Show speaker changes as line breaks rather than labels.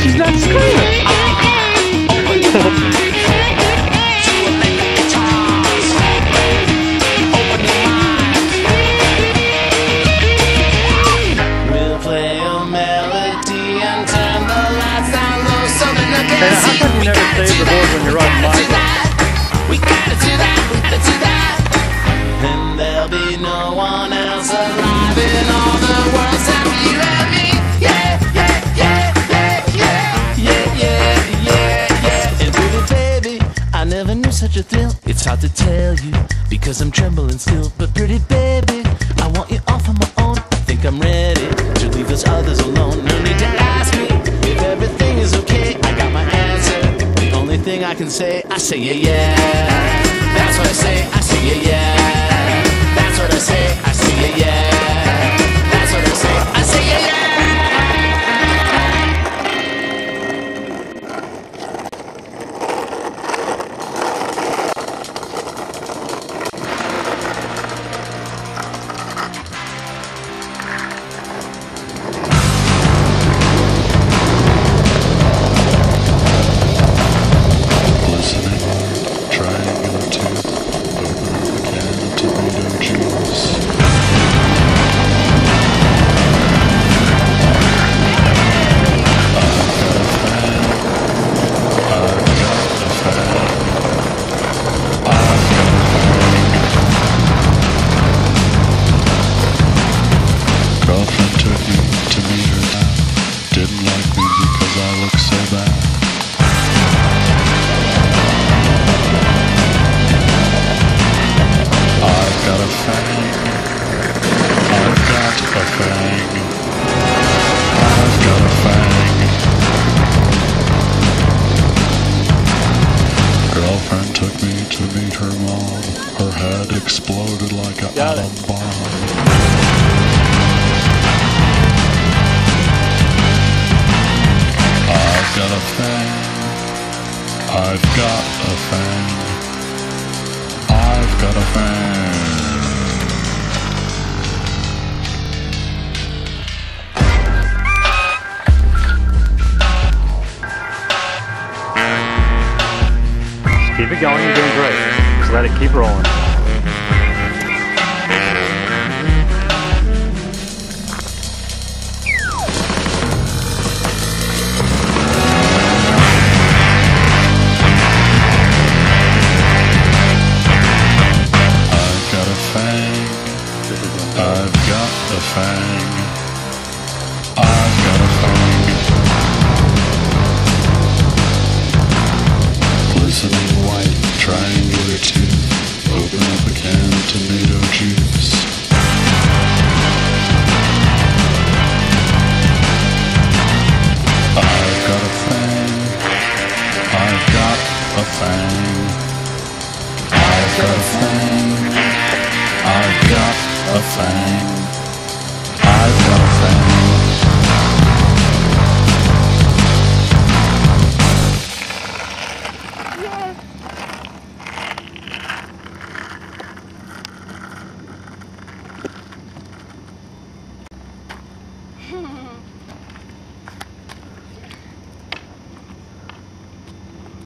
she's
not screaming.
a thrill, it's hard to tell you Because I'm trembling still. But pretty baby, I want you all for my own. I think I'm ready to leave those others alone. No need to ask me if everything is okay. I got my answer. The only thing I can say, I say yeah yeah.
Girlfriend took me to meet her mom. Her head exploded like an atom bomb. I've got a fan. I've got a fan. I've got a fan.
Keep it going. You're doing great. Just let it keep rolling.
I've got a fang. I've got a fang triangle or two. Open up a can of tomato juice. I've got a fang. I've got a fang. I've got a fang. I've got a fang.